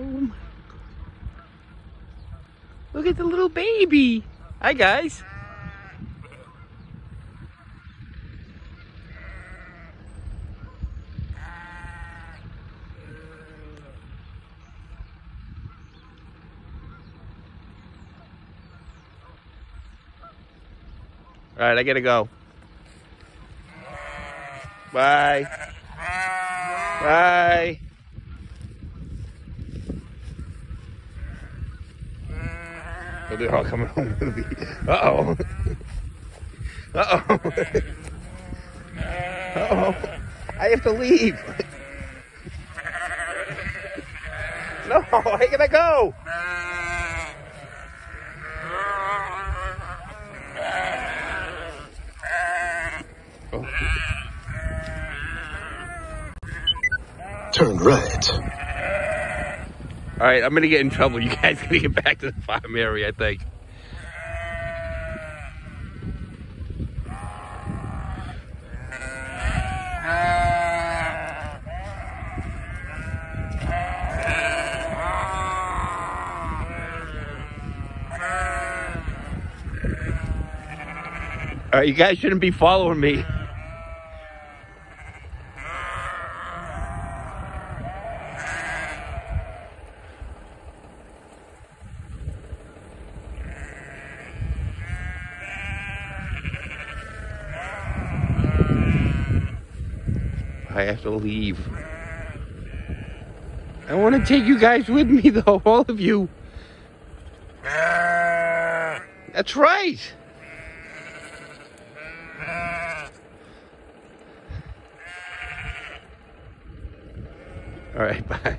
Oh Look at the little baby. Hi, guys. All right, I gotta go. Bye. Bye. Oh, they're all coming home with me. Uh-oh. Uh-oh. Uh-oh. I have to leave. No, I gotta go. Turn right. All right, I'm gonna get in trouble. You guys gotta get back to the farm area, I think. All right, you guys shouldn't be following me. I have to leave. I want to take you guys with me, though, all of you. That's right. All right, bye.